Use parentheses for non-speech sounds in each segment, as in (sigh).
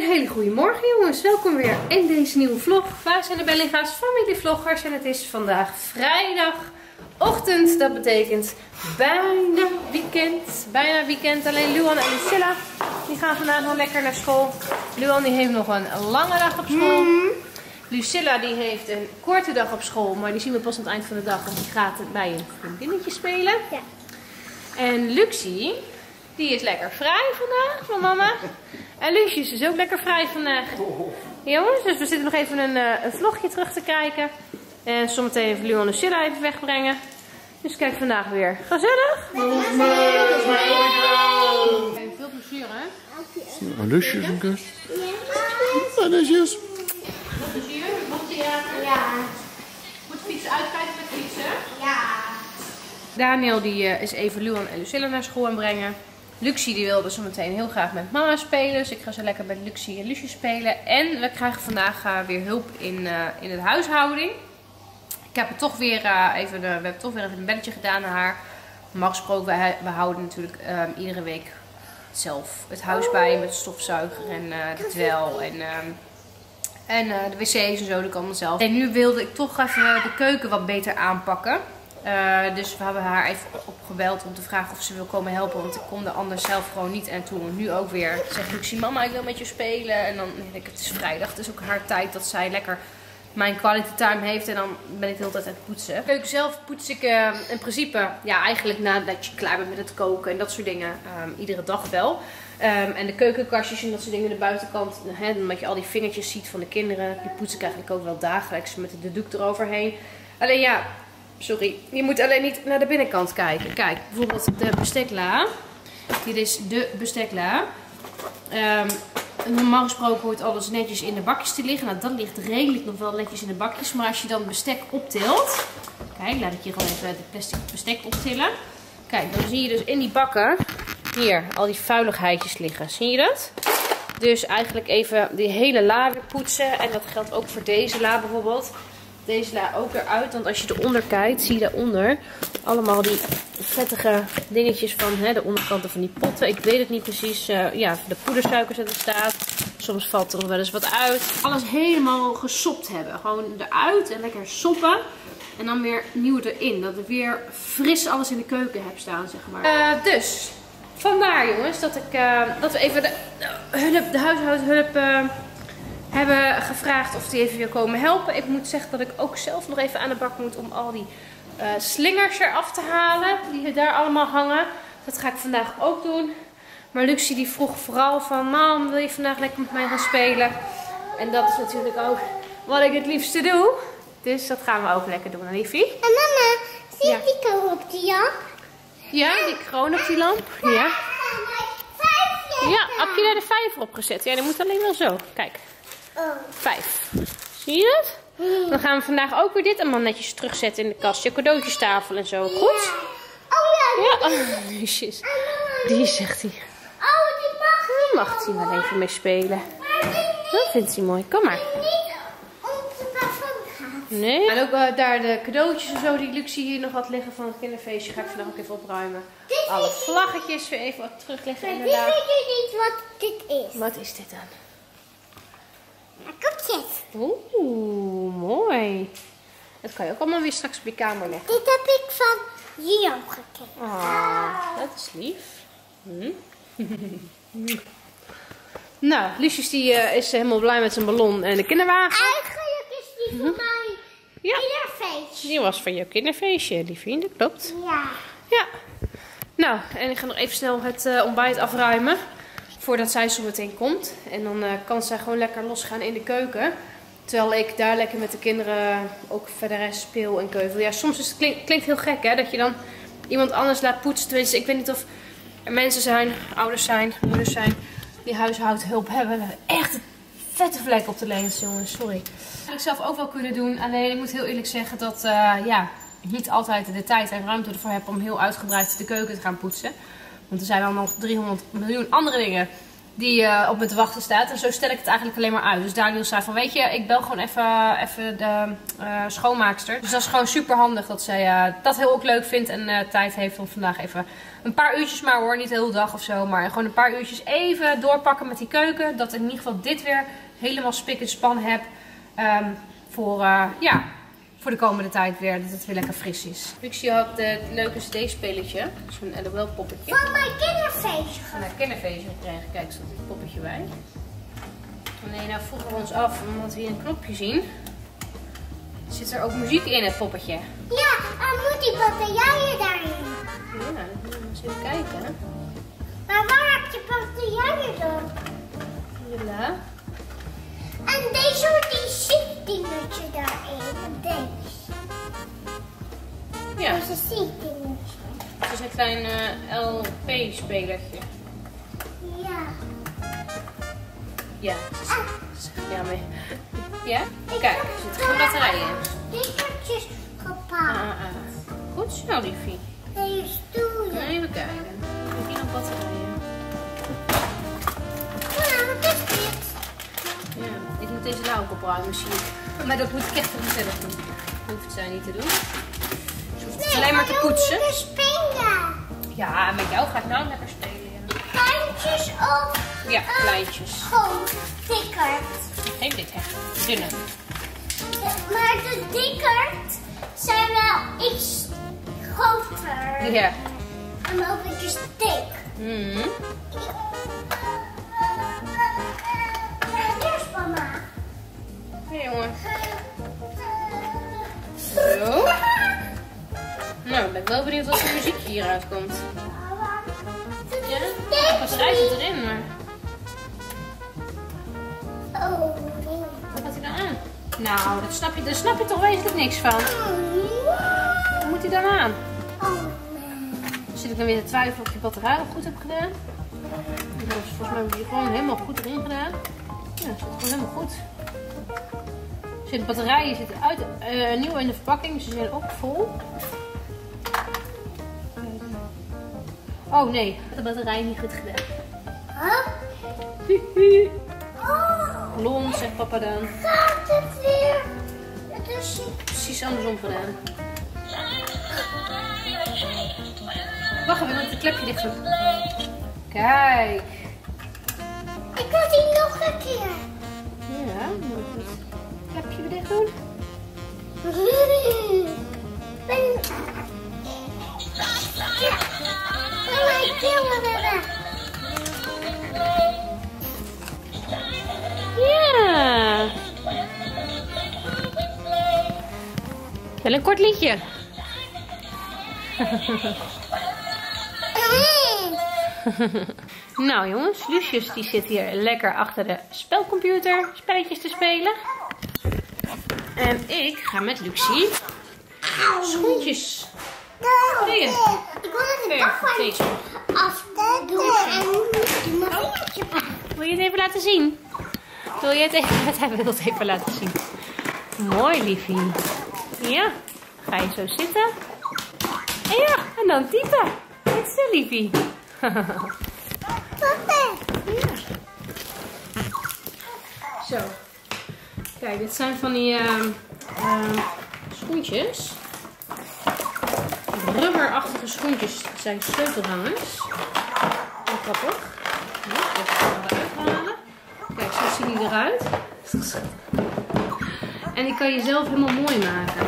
Een hele goede morgen jongens, welkom weer in deze nieuwe vlog. Wij zijn de Bellinga's familievloggers en het is vandaag vrijdagochtend. Dat betekent bijna weekend, bijna weekend. Alleen Luan en Lucilla, die gaan vandaag nog lekker naar school. Luan die heeft nog een lange dag op school. Lucilla die heeft een korte dag op school, maar die zien we pas aan het eind van de dag. Want die gaat bij een vriendinnetje spelen. Ja. En Luxie, die is lekker vrij vandaag van mama. En Lucius is ook lekker vrij vandaag. Jongens, dus we zitten nog even een, eh, een vlogje terug te kijken. En zometeen even Luan en Lucilla even wegbrengen. Dus kijk vandaag weer. Gezellig? Veel plezier hè? Een lusjes een kus. Ja. Veel plezier. Moet je Ja. moet fietsen uitkijken met fietsen? Ja. Daniel die eh, is even Luan en Lucilla naar school aan brengen. Luxie die wilde zo meteen heel graag met mama spelen. Dus ik ga zo lekker met Luxie en Lucie spelen. En we krijgen vandaag eh, weer hulp in, eh, in het huishouding. Ik heb het toch weer eh, even, we hebben toch weer even een belletje gedaan naar haar. Normaal gesproken, we, we houden natuurlijk eh, iedere week zelf het huis bij met stofzuiger en de dwel en, ehm, en de wc's en zo, dat kan allemaal zelf. En nu wilde ik toch even de keuken wat beter aanpakken. Eh, dus we hebben haar even opgebeld om te vragen of ze wil komen helpen. Want ik kon er anders zelf gewoon niet. En nu ook weer zeg ik, zie mama, ik wil met je spelen. En dan denk ik, het is vrijdag. Het is ook haar tijd dat zij lekker mijn quality time heeft. En dan ben ik de hele tijd aan het poetsen. Keuken zelf poets ik eh, in principe, ja, eigenlijk nadat je klaar bent met het koken en dat soort dingen. ehm, iedere dag wel. Ehm, en de keukenkastjes en dat soort dingen, de buitenkant, hè, omdat je al die vingertjes ziet van de kinderen, die poets ik eigenlijk ook wel dagelijks met de doek eroverheen. Alleen ja, sorry, je moet alleen niet naar de binnenkant kijken. Kijk, bijvoorbeeld de bestekla. Dit is de bestekla. Ehm, normaal gesproken hoort alles netjes in de bakjes te liggen. Nou, dat ligt redelijk nog wel netjes in de bakjes. Maar als je dan bestek optilt. Kijk, laat ik je gewoon even het plastic bestek optillen. Kijk, dan zie je dus in die bakken. Hier, al die vuiligheidjes liggen. Zie je dat? Dus eigenlijk even die hele la weer poetsen. En dat geldt ook voor deze la bijvoorbeeld. Deze la ook eruit. Want als je eronder kijkt, zie je daaronder allemaal die vettige dingetjes van hè, de onderkanten van die potten. Ik weet het niet precies. eh, ja, de poedersuikers dat er staat. Soms valt er nog wel eens wat uit. Alles helemaal gesopt hebben. Gewoon eruit en lekker soppen. En dan weer nieuw erin. Dat ik weer fris alles in de keuken heb staan, zeg maar. Eh, dus, vandaar jongens dat, ik, eh, dat we even de, hulp, de huishoudhulp hebben gevraagd of die even wil komen helpen. Ik moet zeggen dat ik ook zelf nog even aan de bak moet om al die eh, slingers eraf te halen. Die daar allemaal hangen. Dat ga ik vandaag ook doen. Maar Luxie die vroeg vooral van, mam wil je vandaag lekker met mij gaan spelen? En dat is natuurlijk ook wat ik het liefste doe. Dus dat gaan we ook lekker doen, liefie. En mama, zie je Ja. die kool op die lamp? Ja, die kroon op die lamp. Ja. Ja, heb je daar de vijver op gezet? Ja, die moet alleen wel zo. Kijk. Vijf. Zie je dat? Dan gaan we vandaag ook weer dit allemaal netjes terugzetten in de kast. Je cadeautjestafel en zo. Goed? Oh ja, Ja, oh. Die zegt hij. oh die mag niet. Dan mag hij wel even mee spelen. Dat vindt hij mooi. Kom maar. Nee. En ook eh, daar de cadeautjes en zo die Luxie hier nog had liggen van het kinderfeestje. Ga ik vandaag ook even opruimen. Alle vlaggetjes weer even wat terugleggen Maar inderdaad. weet je niet wat dit is. Wat is dit dan? Koekjes. Oeh, mooi. Dat kan je ook allemaal weer straks op je kamer leggen. Dit heb ik van Jan gekregen. Ah, dat is lief. Hm? (laughs) nou, Lucius die eh, is helemaal blij met zijn ballon en de kinderwagen. Eigenlijk is die van mij Ja, kinderfeest. die was van jouw kinderfeestje, die vrienden, klopt. Ja. Ja. Nou, en ik ga nog even snel het eh, ontbijt afruimen. Voordat zij zo meteen komt. En dan eh, kan zij gewoon lekker losgaan in de keuken. Terwijl ik daar lekker met de kinderen ook verder speel en keuvel. Ja, soms is het klink- klinkt heel gek hè. Dat je dan iemand anders laat poetsen. Tenminste, ik weet niet of er mensen zijn, ouders zijn, moeders zijn. Die huishoudhulp hebben. Hebben echt een vette vlek op de lens, jongens. Sorry. Dat zou ik zelf ook wel kunnen doen. Alleen ik moet heel eerlijk zeggen dat eh, ja, ik niet altijd de tijd en ruimte ervoor heb om heel uitgebreid de keuken te gaan poetsen. Want er zijn dan nog 300 miljoen andere dingen die eh, op me te wachten staat. En zo stel ik het eigenlijk alleen maar uit. Dus Daniel zei van, weet je, ik bel gewoon even, even de eh, schoonmaakster. Dus dat is gewoon super handig dat zij eh, dat heel ook leuk vindt en tijd heeft om vandaag even een paar uurtjes maar hoor. Niet de hele dag of zo, maar gewoon een paar uurtjes even doorpakken met die keuken. Dat ik in ieder geval dit weer helemaal spik en span heb. ehm, voor, ja, voor de komende tijd weer, dat het weer lekker fris is. Luxie had het leuke CD-spelletje. Zo'n LOL poppetje. Van mijn kinderfeestje. Van haar kinderfeestje gekregen. Kijk, staat een poppetje bij. Nee, nou vroegen we ons af, omdat we hier een knopje zien. Zit er ook muziek in het poppetje? Ja, en moet die batterijen daarin? Ja, dat moeten we eens even kijken. Maar waar heb je batterijen dan? Ja. En deze hoort die ziekdingetje daarin. Deze. Ja, Dat is een ziekdingetje. het is een klein eh, LP-spelertje. Ja. Ja, Ah, ja, maar... Ja? Kijk, er zitten gewoon batterijen in. Stickertjes gepakt. ah, ah. Goed zo, liefie. Deze nou ook opruimen, zie ik. Maar dat moet ik echt even zelf doen. Dat hoeft zij niet te doen. Ze hoeft alleen maar te poetsen. Spelen. Ja, met jou ga ik nou lekker spelen. ja. Kleintjes of Ja, kleintjes. gewoon dikkerd. Geen dit echt. Dunne. Maar de dikkerd zijn wel iets groter. Ja. En ook een beetje dik. Mhm. Zo. Nou, ik ben wel benieuwd wat voor muziek hieruit komt. Ja, de zit erin, maar wat gaat hij dan aan? Nou, dat snap je, daar snap je toch wezenlijk niks van. Wat moet hij dan aan? Zit ik dan weer te twijfelen of die batterij goed heb gedaan. Dus volgens mij gewoon helemaal goed erin gedaan. Ja, het zit gewoon helemaal goed. Zit de batterijen zitten uit, eh, nieuw in de verpakking, dus ze zijn ook vol. Oh nee, de batterij niet goed gedaan. Huh? Oh. Blond, zegt papa dan. Gaat het weer? Het is Precies andersom gedaan. Wacht even, dat het klepje dicht. Kijk. Ik wil die nog een keer. Ja, moet ik klepje weer dicht doen. Ja. Wel een kort liedje. (laughs) Nou jongens, Lucius die zit hier lekker achter de spelcomputer spelletjes te spelen. En ik ga met Luxie schoentjes Nee. Ik wil het een verven. afval Deze. afdoen en doe mijn vingertje bij. Wil je het even laten zien? Wil je het even, (laughs) hij wil het even laten zien. Mooi, liefie. Ja, ga je zo zitten. En ja, en dan typen. (laughs) Dit is liefie. Zo. Kijk, dit zijn van die ehm, ehm, schoentjes. Rubberachtige schoentjes. Zijn sleutelhangers. Heel grappig. Ja, even eruit halen. Kijk, zo zien die eruit. En die kan je zelf helemaal mooi maken.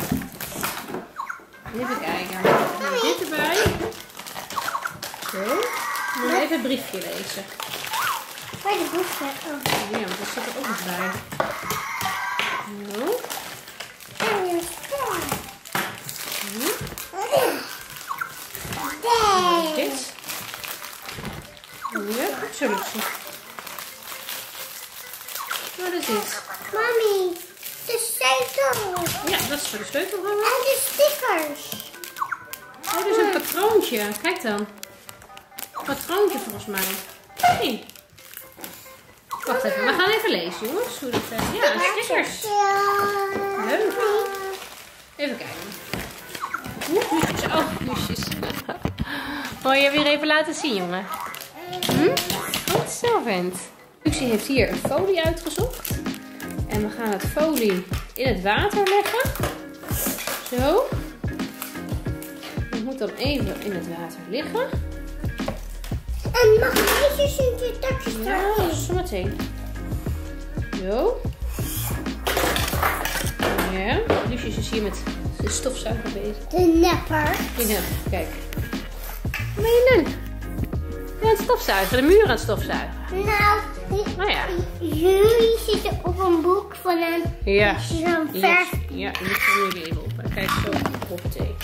Even kijken. Dit erbij. Zo. En dan even het briefje lezen. Bij de boekje. Oh. Ja, want dat zit er ook nog bij. Stem. Hm. Nee. Dit. Ja. Wat is dit? Mami, de sleutel. Ja, dat is voor de sleutelhanger. En de stickers. Oh, dit is een patroontje. Kijk dan. Patroontje volgens mij. Nee. Wacht even, we gaan even lezen jongens. Hoe dat, eh, ja, stickers. Leuk. Even kijken. Oeh. Oh, Lucius. Wil je weer even laten zien, jongen? Hm? Goed. zelf vindt. Lucie heeft hier een folie uitgezocht. En we gaan het folie in het water leggen. Zo. Het moet dan even in het water liggen. En mag deze sintje takjes Ja, erin? zometeen. Zo. Ja, Lucie is hier met de stofzuiger bezig. De nepper. Ja, kijk. Wat ben je doen? Ja, het stofzuigen, de muur aan het stofzuigen. Nou, Nou ja. jullie zitten op een boek van een Ja. zo'n vers. Ja, die er nu even op. Kijk zo op thee.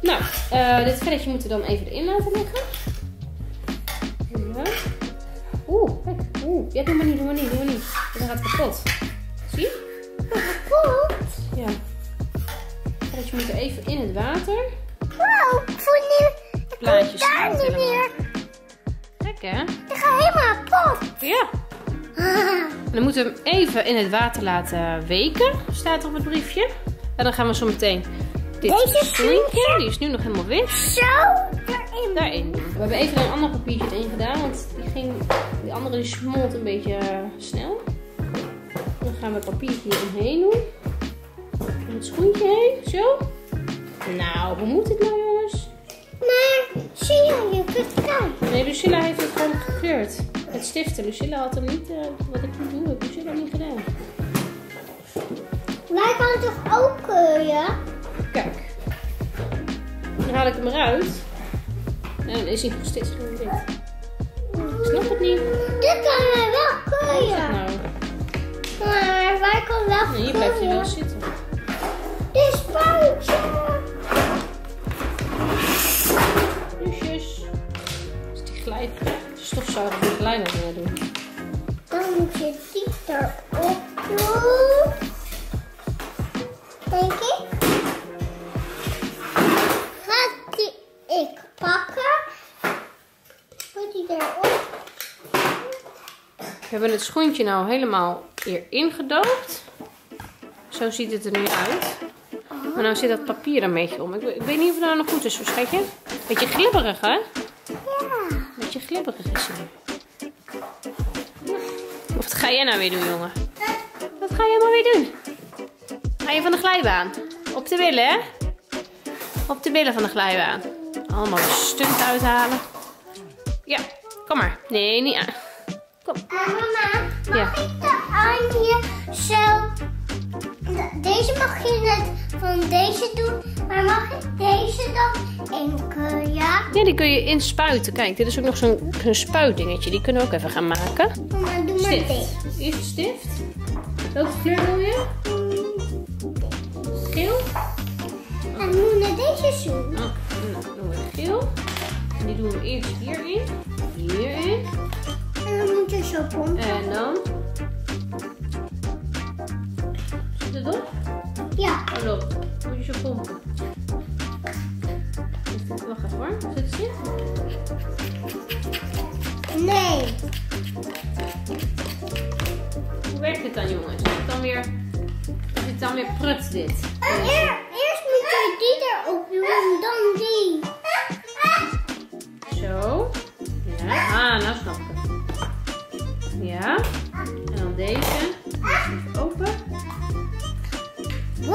Nou, eh, dit velletje moeten we dan even erin laten liggen. Oeh, kijk. Oeh. Ja, doe maar niet, doe maar niet, doe maar niet. Dan gaat het kapot. Zie? Goed. Ja. Het velletje moet er even in het water. Wow, ik voel nu... Ik Plaatjes daar niet meer. Kijk hè. Ik ga helemaal kapot. Ja. (laughs) Dan moeten we hem even in het water laten weken, staat er op het briefje. En dan gaan we zo meteen dit Deze schoentje, die is nu nog helemaal wit, Zo, daarin doen. We hebben even een ander papiertje erin gedaan, want die, ging, die andere die smolt een beetje eh, snel. Dan gaan we het papiertje omheen doen. Om het schoentje heen, zo. Nou, hoe moet het nou jongens? Maar, je, je kunt kan. Nee, Lucilla heeft het gewoon gekleurd. Het stiften. Lucilla had hem niet, eh, wat ik moet doen, heb Lucilla niet gedaan. Wij kan toch ook kleuren? Kijk. Dan haal ik hem eruit. En dan is hij nog steeds gewoon wit. Ik snap het niet. Dit kan wij wel is kleuren. nou? Maar wij kan wel Nee, hier blijft hij wel zitten. Dit spuitje. Lusjes. Als die glijdt, de stofzuiger die glijden dingen doen. Dan moet je die erop doen. Denk ik. Gaat die ik pakken. Moet die erop. We hebben het schoentje nou helemaal hierin gedoopt. Zo ziet het er nu uit. Maar nou zit dat papier er een beetje om. Ik, weet- ik weet niet of het nou nog goed is, schatje. Beetje glibberig, hè? Ja. Beetje glibberig is hij. Of wat ga jij nou weer doen, jongen? Wat ga jij maar weer doen? Ga je van de glijbaan? Op de billen, hè? Op de billen van de glijbaan. Allemaal stunt uithalen. Ja, kom maar. Nee, niet aan. Kom. Maar mama, mag Ja. ik de Anje zo... Deze mag je net van deze doen, maar mag ik deze dan enkele, ja? Ja, die kun je inspuiten. Kijk, dit is ook nog zo'n zo'n spuitdingetje. Die kunnen we ook even gaan maken. Mama, doe maar Stift. dit. Eerst stift. Welke kleur wil je? Geel? En we moeten deze zoen. Oh, nou, dan doen we geel. En die doen we eerst hierin. Hierin. En dan moet je zo pompen. En dan... Zit het op? Ja. Oh, loop. Moet je zo pompen. Wacht even hoor. Zit het zit? Nee. Hoe werkt dit dan jongens? Is het dan weer... Is het dan weer prut dit? Eer- eerst moet je die erop doen en dan die.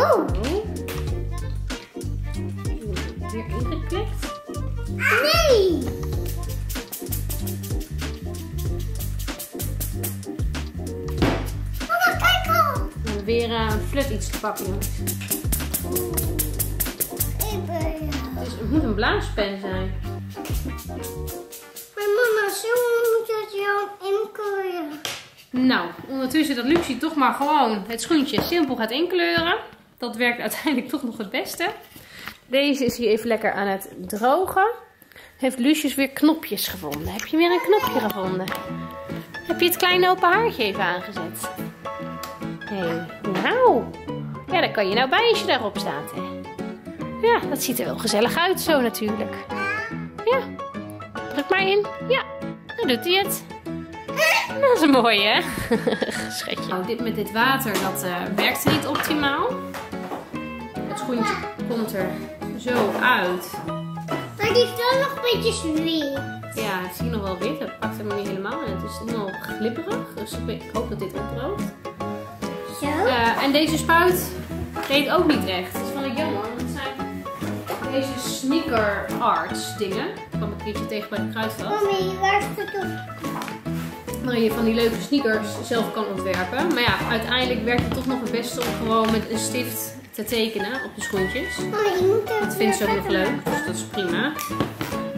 Zo. Weer ingeklikt. Nee. Mama, kijk al. En weer eh, een flut iets te pakken jongens. Dus het moet een blaaspen zijn. Maar mama, zo moet je het jou inkleuren. Nou, ondertussen dat Lucie toch maar gewoon het schoentje simpel gaat inkleuren. Dat werkt uiteindelijk toch nog het beste. Deze is hier even lekker aan het drogen. Heeft Lucius weer knopjes gevonden. Heb je weer een knopje gevonden? Heb je het kleine open haartje even aangezet? Hé, nou. Ja, dan kan je nou bij als je daarop staat, hè. Ja, dat ziet er wel gezellig uit zo natuurlijk. Ja, druk maar in. Ja, dan doet hij het. Dat is mooi, hè? (laughs) Schatje. Nou, dit met dit water, dat eh, werkte niet optimaal. Schoentje komt er zo uit. Maar die is wel nog een beetje zweer. Ja, het is hier nog wel wit. Het pakt hem niet helemaal. En het is nog glibberig. Dus ik, hoop dat dit opdroogt. Zo. Eh, en deze spuit deed ook niet echt. Dat vond ik jammer. Want het zijn deze sneaker arts dingen. Ik kwam een keertje tegen bij de kruidvat. Mami, waar is het op? Waarin je van die leuke sneakers zelf kan ontwerpen. Maar ja, uiteindelijk werkt het toch nog het beste om gewoon met een stift te tekenen op de schoentjes. Er Dat vindt ze ook nog leuk, dus dat is prima.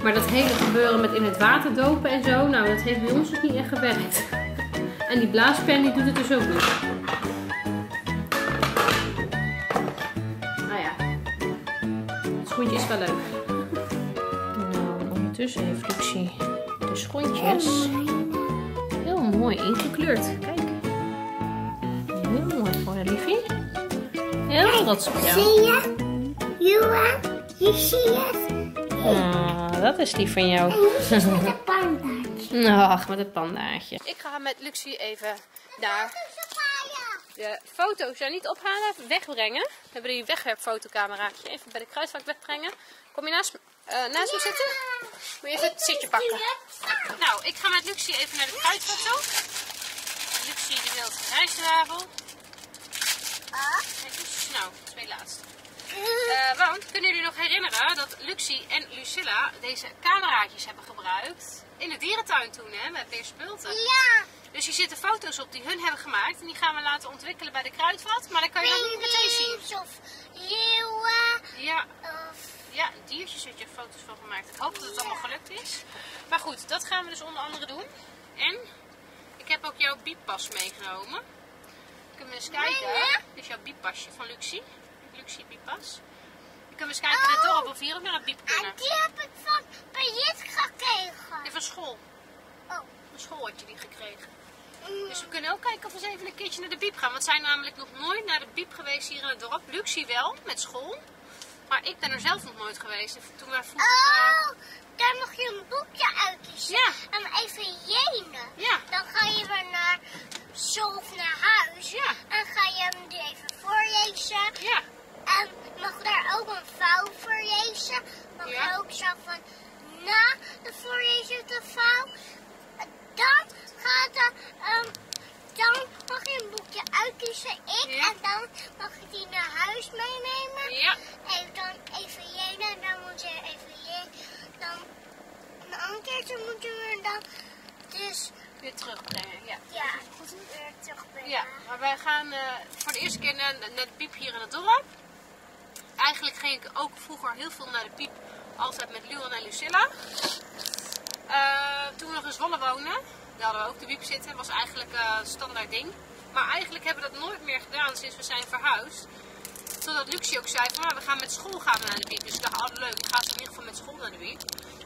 Maar dat hele gebeuren met in het water dopen en zo, nou dat heeft bij ons dus niet echt gewerkt. En die blaaspen die doet het dus ook niet. Nou ja, het schoentje is wel leuk. Nou, en ondertussen heeft Luxie de schoentjes heel mooi ingekleurd. Trots op jou. Zie je? Johan, je ziet het. Ah, dat is lief van jou. En hier is met een (laughs) pandaatje. Ach, met het pandaatje. Ik ga met Luxie even naar de foto's er niet ophalen, wegbrengen. We hebben die wegwerpfotocameraatje even bij de kruisvak wegbrengen. Kom je naast, me- eh, naast me zitten? Moet je even het zitje pakken. Nou, ik ga met Luxie even naar de kruidvat toe. Luxie die wil het rijstwafel. Eens. Nou, twee laatste. Eh, want, kunnen jullie nog herinneren dat Luxie en Lucilla deze cameraatjes hebben gebruikt in de dierentuin toen, hè, met Beer Spulten. Ja. Dus hier zitten foto's op die hun hebben gemaakt en die gaan we laten ontwikkelen bij de kruidvat, maar dan kan je nog niet meteen zien. Of leeuwen Ja, of... ja, diertjes heb je foto's van gemaakt. Ik hoop dat het allemaal gelukt is. Maar goed, dat gaan we dus onder andere doen. En ik heb ook jouw bieppas meegenomen. Kunnen we eens kijken. Dit is jouw bieppasje van Luxie. Luxie bieppas. Dan kunnen we eens kijken het dorp of hier ook naar een biep kunnen. En die heb ik van Payet gekregen. Die van school. Oh. Van school had je die gekregen. Mm. Dus we kunnen ook kijken of we eens even een keertje naar de biep gaan. Want we zijn namelijk nog nooit naar de biep geweest hier in het dorp. Luxie wel, met school. Maar ik ben er zelf nog nooit geweest. En Toen wij vroeger... eh, Oh, daar mag je een boekje uitkiezen. Ja. En even jenen. Ja. Dan ga je weer naar school of naar huis. Ja. En ga je hem even voorlezen. Ja, En mag daar ook een vouw voor lezen. Mag Ja. ook zo van na de voorlezen de vouw. Dan gaat er, dan mag je een boekje uitkiezen. Ik Ja. en dan mag je die naar huis meenemen. ja. En dan even jenen, dan moet je even jenen. Dan een andere keertje moeten we dan dus Weer terugbrengen, ja. ja, goed weer terugbrengen. Ja, maar wij gaan eh, voor de eerste keer naar, naar de piep hier in het dorp. Eigenlijk ging ik ook vroeger heel veel naar de piep, altijd met Luan en Lucilla. Eh, toen we nog in Zwolle woonden, daar hadden we ook de piep zitten, was eigenlijk eh, een standaard ding. Maar eigenlijk hebben we dat nooit meer gedaan sinds we zijn verhuisd. Totdat Luxie ook zei van, nou, we gaan met school gaan we naar de piep. Dus ik dacht, oh leuk, ik ga in ieder geval met school naar de piep.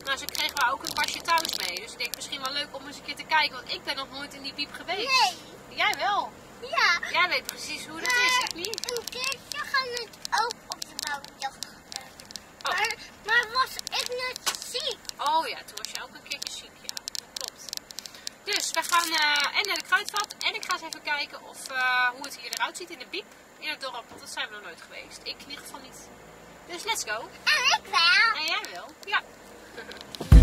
Nou, zo kregen we ook een pasje thuis mee. Dus ik denk misschien wel leuk om eens een keer te kijken, want ik ben nog nooit in die piep geweest. Nee. Jij wel. Ja. Jij weet precies hoe dat is, ik niet. Een keertje gaan we het ook op de bouwdag. Oh. Maar, maar was ik net ziek? Oh ja, toen was je ook een keertje ziek. Dus we gaan eh, en naar de kruidvat en ik ga eens even kijken of, eh, hoe het hier eruit ziet in de biep in het dorp. Want dat zijn we nog nooit geweest. Ik in ieder geval niet. Dus let's go. En ik wel. En jij wel? Ja. (laughs)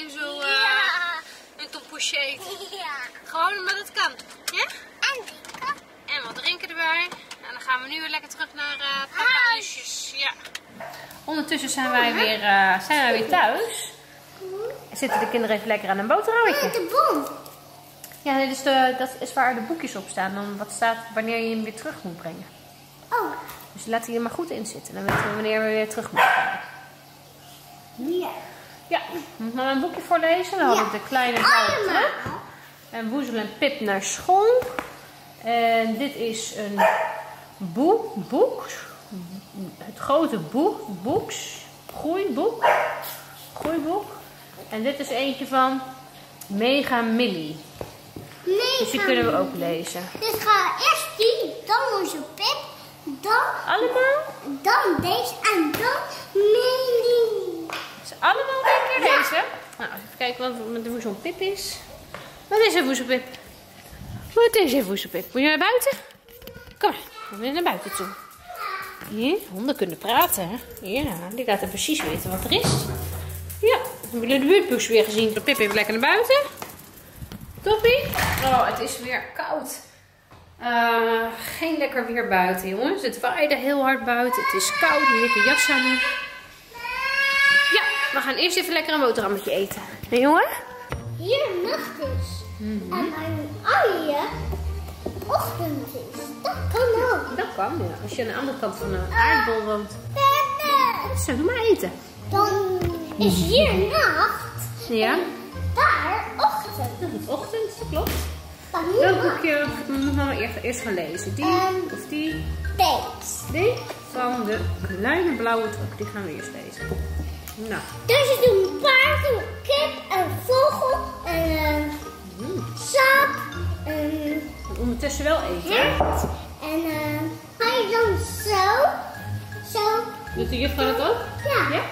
in zo'n uh, Ja. een tompoesje eten. Ja. Gewoon omdat het kan. Ja? En dikke. En wat drinken erbij. En dan gaan we nu weer lekker terug naar uh, papa. Ja. Ondertussen zijn wij weer, eh, zijn wij weer thuis. Zitten de kinderen even lekker aan een boterhammetje. De bom. Ja, dit is de, dat is waar de boekjes op staan. Dan wat staat wanneer je hem weer terug moet brengen. Oh. Dus laat hij er maar goed in zitten. Dan weten we wanneer we weer terug moeten brengen. Ja. Ja, moet maar een boekje voorlezen. Dan hadden we de kleine blauwe terug. En Woezel en Pip naar school. En dit is een boek, boek. Het grote boek, boeks. Groeiboek. Groeiboek. En dit is eentje van Mega Millie. Dus die kunnen we ook lezen. Dus ga eerst die, dan onze pip, dan, Allemaal? dan deze en dan Millie. Allemaal een keer deze? Nou, even kijken wat met de Pip is. Wat is een Woezel Pip? Wat is een Woezel Pip? Moet je naar buiten? Kom maar, we gaan naar buiten toe. Hier, honden kunnen praten. Ja, die laten precies weten wat er is. Ja, hebben jullie de buurtbus weer gezien? De Pip even lekker naar buiten. Toppie. Oh, het is weer koud. Eh, geen lekker weer buiten, jongens. Het waaide heel hard buiten. Het is koud. Een dikke jas aan. Ja, we gaan eerst even lekker een boterhammetje eten. Nee, jongen? Hier nacht is. Mhm. En mijn oude ochtend is. Dat kan ook. Dat kan, ja. Als je aan de andere kant van de aardbol woont. Pepe. Zo, doe maar eten. Dan is hier nacht. Ja, Daar ochtend. dat is ochtend, dat klopt. Dan hier Welk boekje moet mama eerst, eerst gaan lezen? Die Ehm. of die? Deze. Die van de kleine blauwe truk. Die gaan we eerst lezen. Nou, Dus je doet een paard, een kip, een vogel, een mm. sap, een ondertussen wel eten. hert. En eh ga je dan zo, zo, Doet de juffrouw dat ook? ja. Ja?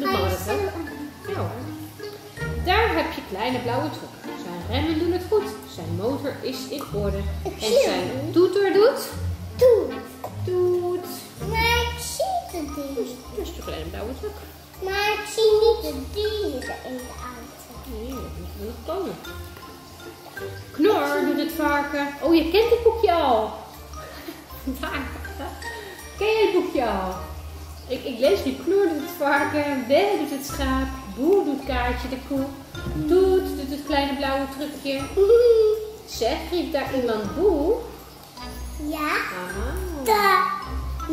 Dat zo, ook. Ja. Daar heb je kleine blauwe truk. Zijn remmen doen het goed. Zijn motor is in orde. En zijn toeter doet... doe. Doet... Maar ik zie het niet. Dat is de kleine blauwe truk. Maar ik zie niet de dieren in de auto. Nee, dat moet nog komen. Knor doet het varken. Oh, je kent het boekje al. Ken je het boekje al? Ik, ik lees nu Knoer doet het varken, Belle doet het schaap, Boer doet Kaartje de koe, Toet doet het kleine blauwe trucje. Zeg, riep daar iemand boe? Ja, Aha. de,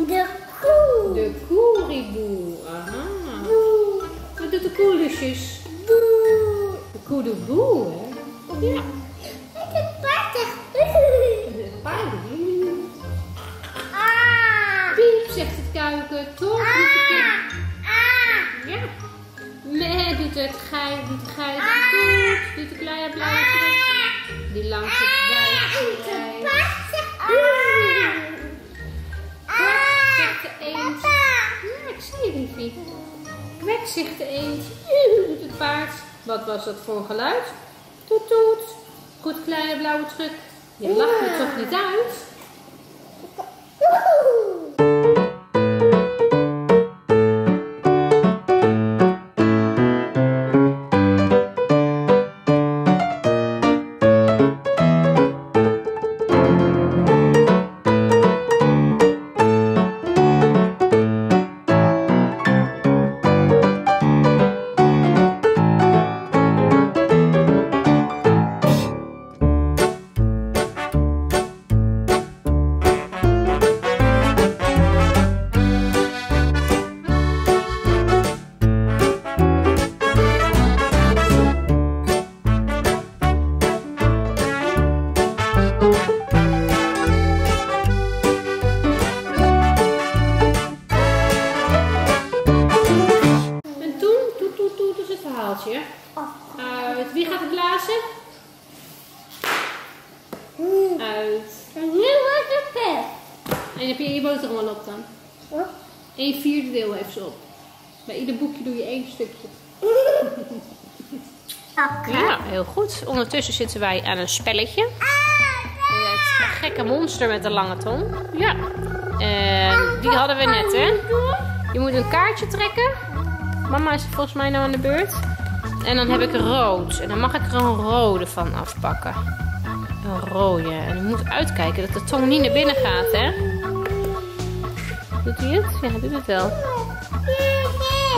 de koe. De koe riep boe. Aha. De koe, Lusjes? boe. De koe doet boe, hè? Ja. Ik heb paard zegt. Het paard doet boe. Ah, Piep, zegt het kuiken. Toch doet de kip. ah, Ja. Meh doet het geit, doet de geit. Toet doet de kleine blauwe truc. Die langs het de wijs paard zegt. Ah, ah. zegt de eend. Ja, ik zie je, liefie. Kwek, zegt de eend. Het paard. Wat was dat voor geluid? Toet, toet. Goed, kleine blauwe truc. Je lacht me toch niet uit? Ondertussen zitten wij aan een spelletje. Het gekke monster met de lange tong. Ja. En die hadden we net, hè? Je moet een kaartje trekken. Mama is volgens mij nou aan de beurt. En dan heb ik rood. En dan mag ik er een rode van afpakken. Een rode. En je moet uitkijken dat de tong niet naar binnen gaat, hè? Doet hij het? Ja, doet het wel.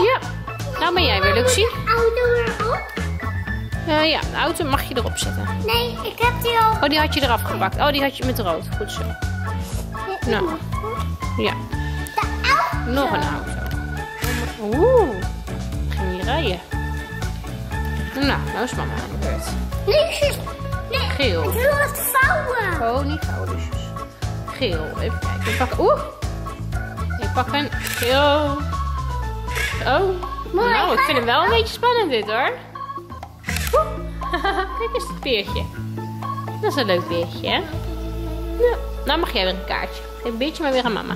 Ja. Nou ben jij weer, Luxie. Erop? Eh, ja, de auto mag je erop zetten. Nee, ik heb die al. Oh, die had je eraf gepakt. Oh, die had je met rood. Goed zo. Nou, ja. De auto. Nog een auto. Oeh, ging je rijden. Nou, nou is mama aan de beurt. Liefjes. Nee, Geel. ik wil het vouwen. Oh, niet gauw dus. Geel. Even kijken. Ik pak... Oeh. Ik pak een geel. Oh. Mooi, nou, ik vind hem wel een beetje spannend dit hoor. (laughs) Kijk eens het beertje. Dat is een leuk beertje, hè? Ja. Nou mag jij weer een kaartje. Geef een beetje maar weer aan mama.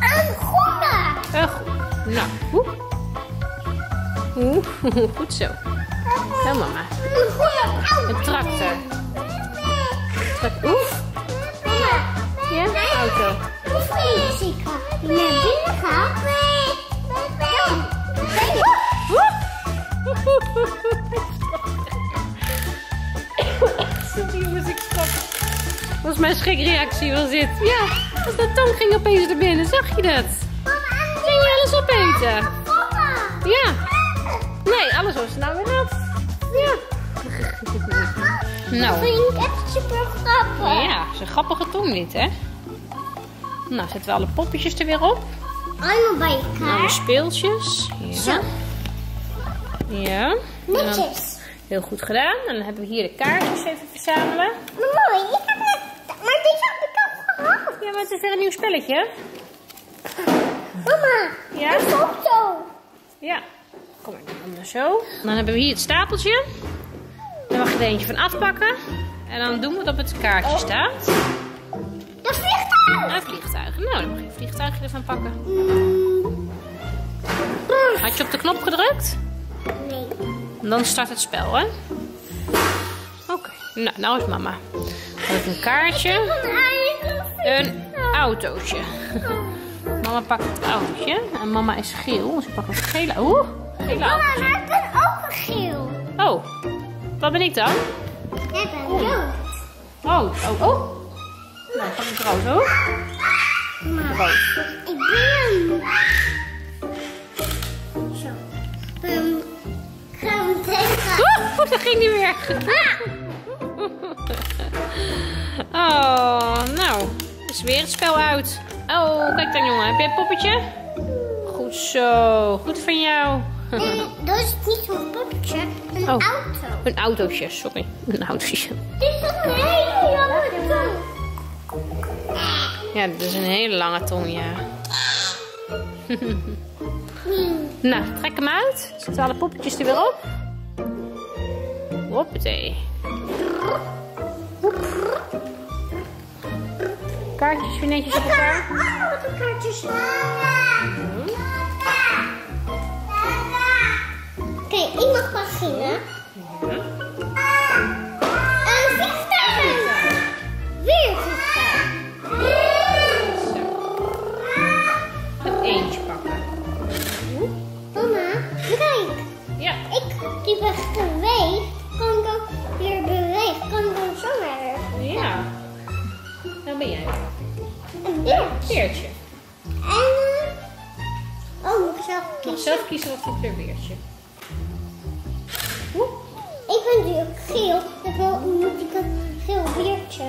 Een groene. Heel goed. Nou, oeh. Oeh, (laughs) goed zo. Ja, mama. Een groene auto. Een tractor. Trak- Oeh, ja, auto. Hoeveel is ik? Naar binnen gaat? Nee. Nee. Dat was mijn schrikreactie was dit. Ja, als de tong ging opeens naar binnen, zag je dat? Ging je alles opeten? Ja. Nee, alles was nou weer af. Ja. Nou, Vind ik echt super grappig. ja, is een grappige tong dit, hè? Nou, zetten we alle poppetjes er weer op. Allemaal bij Alle elkaar. speeltjes. Zo. Ja. Ja. En dan- Netjes. heel goed gedaan. En dan hebben we hier de kaartjes even verzamelen. Mooi, ik heb. Maar dit heb ik al gehad. Ja, maar het is weer een nieuw spelletje. Mama, Ja? een foto. Ja. Kom maar, dan maar zo. Dan hebben we hier het stapeltje. Daar mag je er eentje van afpakken. En dan doen we het op het kaartje staat. Dat vliegtuig. En vliegtuigen. Nou, dan mag je een vliegtuigje ervan pakken. Had je op de knop gedrukt? Nee. Dan start het spel, hè? Oké. Nou, nou is mama. Ik een kaartje. Een autootje. (laughs) Mama pakt het autootje. En mama is geel. Dus ik pak een gele... Oeh, gele Mama, maar ik ben ook een geel. Oh, wat ben ik dan? Jij bent rood. Oh, oh, oh. Nou, pak ik rood ook. Maar rood. Ik ben Zo. Um, gaan we tegen. Oeh, dat ging niet meer. Oh, nou. Is weer het spel uit. Oh, kijk dan jongen. Heb jij een poppetje? Goed zo. Goed van jou. (laughs) Nee, dat is niet zo'n poppetje. Een Oh. auto. Een autootje, sorry. Een autootje. Dit is een hele lange tong. Ja, dat is een hele lange tong, ja. (laughs) nou, trek hem uit. Zet alle poppetjes er weer op. Hoppatee. Kaartjes weer netjes op elkaar. Oh, wat kaartjes. Oké, ik mag beginnen. Vliegtuig. Een eentje pakken. Mama, kijk. Ja. Ik die ben En, oh, moet ik zelf Je mag kiezen? zelf kiezen wat voor kleur veertje. Ik ben natuurlijk geel, dan wil- moet ik een geel beertje.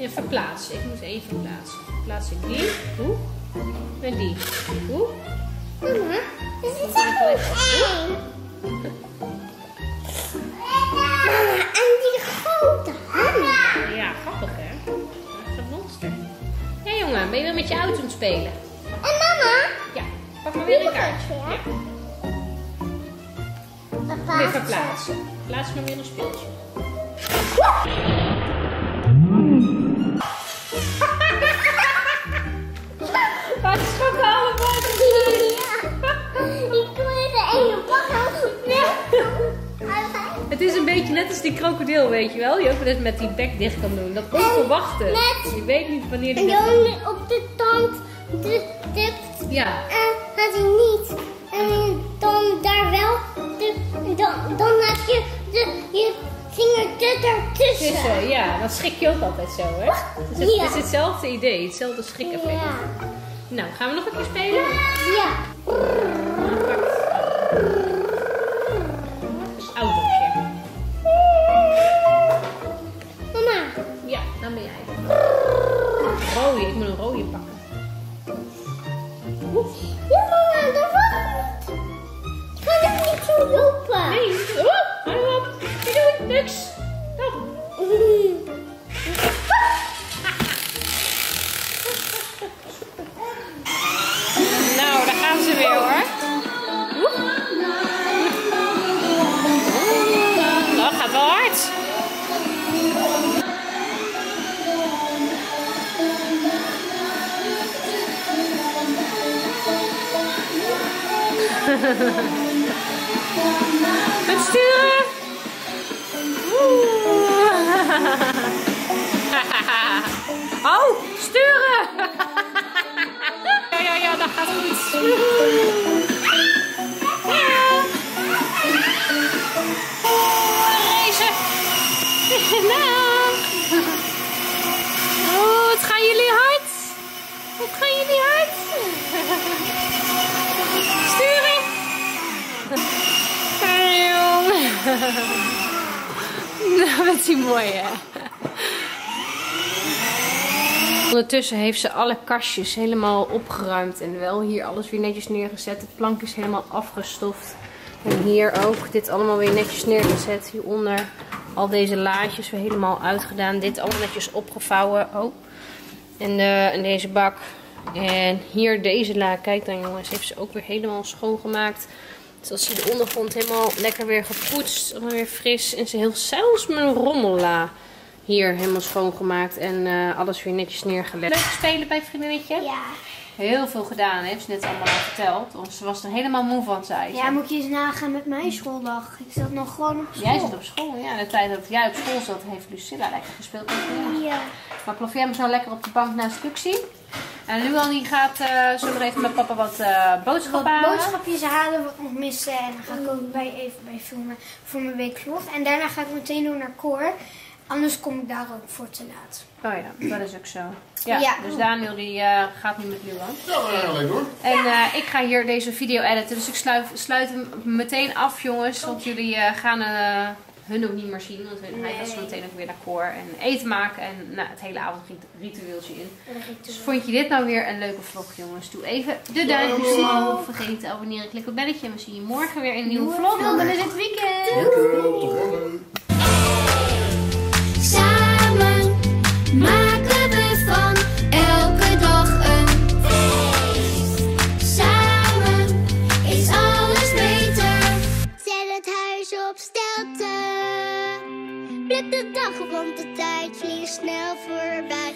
En verplaatsen. Ik moet even verplaatsen. Plaats ik die. Hoe? En die. Hoe? Mama, dit is echt niet ben je met je auto aan het spelen? En mama, Ja. Pak maar weer een kaartje. Ja. papa. Weer verplaatsen. Plaats maar weer een speeltje. Is een beetje net als die krokodil, weet je wel? Die ook wel eens met die bek dicht kan doen. Dat onverwachte. net- Je weet niet wanneer En die dat dan op de tand tipt. Ja. En had hij niet. En dan daar wel. Dan, dan had je de, je vinger ertussen. Tussen, ja. Dan schrik je ook altijd zo, hè? Het is, Ja. het is hetzelfde idee, hetzelfde schrik-effect. Ja. Nou, gaan we nog een keer spelen? Ja. Dan ik moet een rode pakken. Reizen. Het gaan jullie hard. Het gaan jullie hard. Sturen. Nou, wat die mooi, hè? Ondertussen heeft ze alle kastjes helemaal opgeruimd en wel hier alles weer netjes neergezet. De plank is helemaal afgestoft. En hier ook dit allemaal weer netjes neergezet. Hieronder al deze laadjes weer helemaal uitgedaan. Dit allemaal netjes opgevouwen. Oh. En, eh, deze bak. En hier deze la. Kijk dan jongens, heeft ze ook weer helemaal schoongemaakt. Zoals je de ondergrond helemaal lekker weer gepoetst. Allemaal weer fris. En ze heeft zelfs mijn rommella hier helemaal schoongemaakt. En eh, alles weer netjes neergelegd. Leuk spelen bij vriendinnetje? Ja. Heel veel gedaan, heeft ze net allemaal al verteld. Want ze was er helemaal moe van, zei ze. Ja, moet je eens nagaan met mijn schooldag. Ik zat nog gewoon op school. Jij zit op school, ja. De tijd dat jij op school zat, heeft Lucilla lekker gespeeld met vriendinnetjes. Ja. Maar Plovia zo lekker op de bank naast Luxie. En Luan die gaat uh, zo nog even met papa wat uh, boodschappen halen. boodschapjes halen wat nog missen. En dan ga ik ook bij, even bij filmen voor mijn weekvlog. En daarna ga ik meteen door naar koor. Anders kom ik daar ook voor te laat. Oh ja, dat is ook zo. Ja, Ja. dus Daniel die eh, gaat nu met Luan. Ja, hoor. En eh, ik ga hier deze video editen. Dus ik sluit, sluit hem meteen af, jongens. Want jullie eh, gaan hun ook niet meer zien. Want hun- hij gaat zo meteen ook weer naar koor en eten maken. En nou, het hele avondritueeltje in. Dus vond je dit nou weer een leuke vlog, jongens? Doe even de duimpjes omhoog. Vergeet te abonneren. Klik op het belletje. En we zien je morgen weer in een nieuwe vlog. Dan is het weekend. Dankjewel, Pluk de dag, want de tijd vliegt snel voorbij.